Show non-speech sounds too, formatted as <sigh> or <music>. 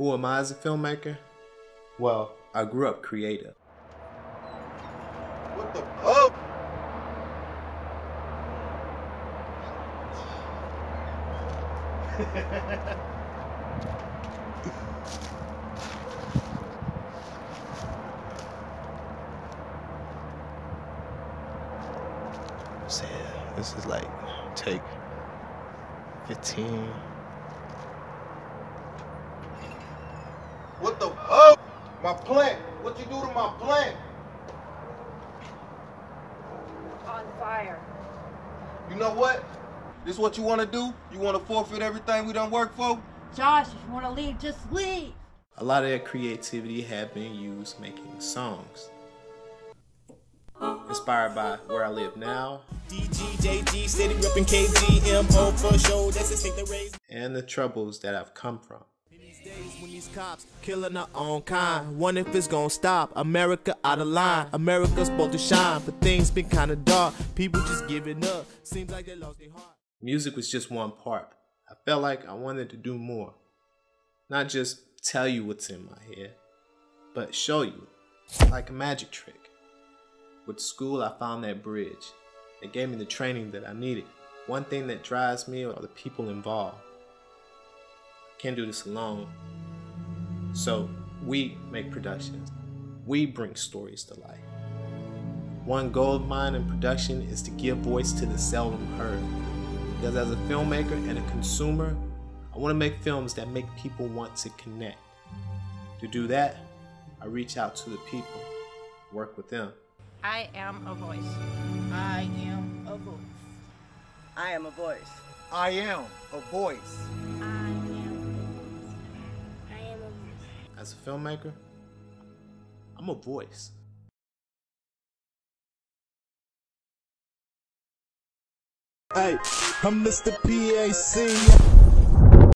Who am I as a filmmaker? Well, I grew up creative. What the fuck? <laughs> this is like take 15 What the fuck? My plant. What you do to my plant? On fire. You know what? This what you want to do? You want to forfeit everything we done work for? Josh, if you want to leave, just leave. a lot of that creativity had been used making songs inspired by where i live now DGJG, steady ripping KGMO for sure. That's just take the raise. and the troubles that i've come from These days when these cops killing our own kind. Wonder if it's gonna stop. America out of line. America's supposed to shine, but things been kinda dark. People just giving up. Seems like they lost their heart. music was just one part i felt like i wanted to do more not just tell you what's in my head but show you like a magic trick with school i found that bridge it gave me the training that i needed one thing that drives me are the people involved can't do this alone so we make productions we bring stories to life one goal of mine in production is to give voice to the seldom heard because as a filmmaker and a consumer, I want to make films that make people want to connect. To do that, I reach out to the people, work with them. I am a voice. I am a voice. I am a voice. I am a voice. As a filmmaker, I'm a voice. Hey, I'm Mr. PAC.